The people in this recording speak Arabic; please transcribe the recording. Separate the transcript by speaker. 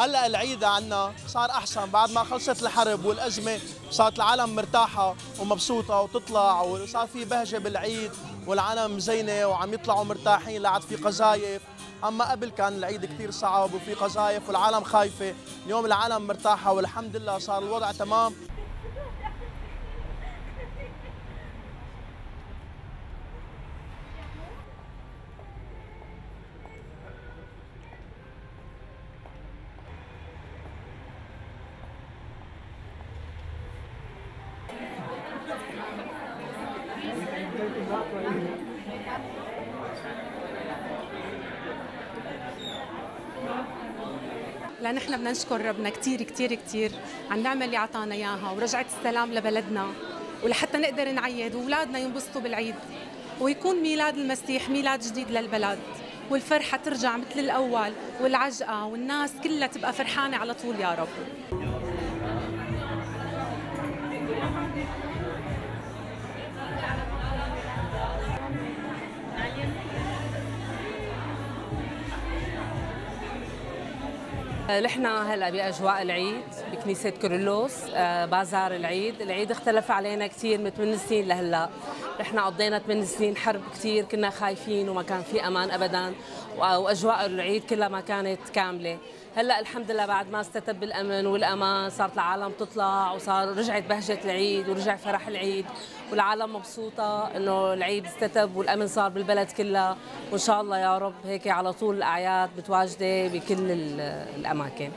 Speaker 1: هلا العيد عنا صار أحسن بعد ما خلصت الحرب والأزمة صارت العالم مرتاحة ومبسوطة وتطلع وصار في بهجة بالعيد والعالم مزينه وعم يطلعوا مرتاحين لعد في قذايف. أما قبل كان العيد كثير صعب وفي قذايف والعالم خايفة. اليوم العالم مرتاحة والحمد لله صار الوضع تمام.
Speaker 2: لا نحن بدنا نشكر ربنا كثير كثير كثير عن النعمة اللي اعطانا إياها ورجعت السلام لبلدنا ولحتى نقدر نعيد واولادنا ينبسطوا بالعيد ويكون ميلاد المسيح ميلاد جديد للبلد والفرحة ترجع مثل الأول والعجقة والناس كلها تبقى فرحانة على طول يا رب.
Speaker 3: نحن هلا بأجواء العيد بكنيسة كورولوس آه، بازار العيد، العيد اختلف علينا كثير من 8 سنين لهلا، نحن قضينا 8 سنين حرب كثير كنا خايفين وما كان في أمان ابدا وأجواء العيد كلها ما كانت كاملة، هلا الحمد لله بعد ما استتب الأمن والأمان صارت العالم تطلع وصار رجعت بهجة العيد ورجع فرح العيد والعالم مبسوطة إنه العيد استتب والأمن صار بالبلد كلها. وإن شاء الله يا رب هيك على طول الأعياد متواجدة بكل
Speaker 4: الأماكن.